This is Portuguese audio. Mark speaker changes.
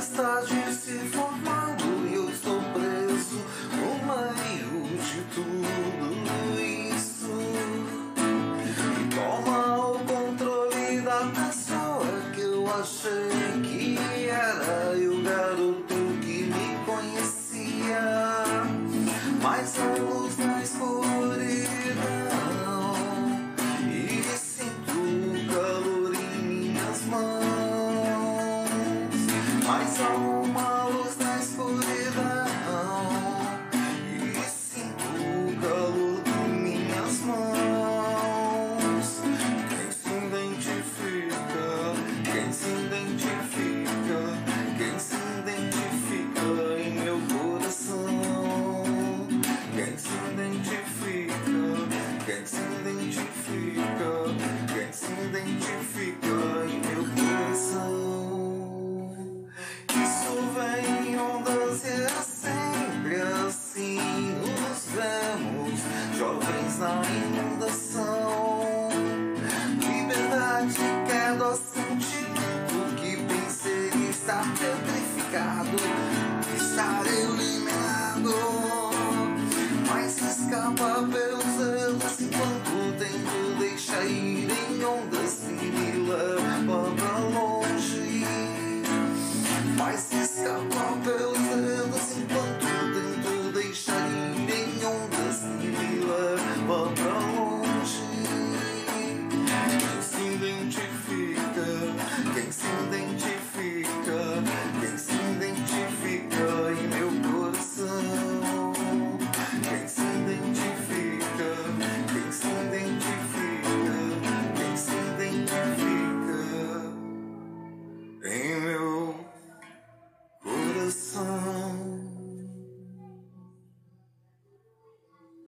Speaker 1: tempestade se formando e eu estou preso no meio de tudo isso. E toma o controle da pessoa que eu achei que era e o garoto que me conhecia. Mas a luz na escura. mas há uma luz na escuridão e sinto o calor de minhas mãos. Quem se identifica, quem se identifica, quem se identifica em meu coração. Quem se identifica, quem se identifica, quem se identifica. mas ainda são. Liberdade quer docente o que pensei está petrificado, estar eliminado. Mas escapa pelos erros enquanto o tempo deixa ir em ondas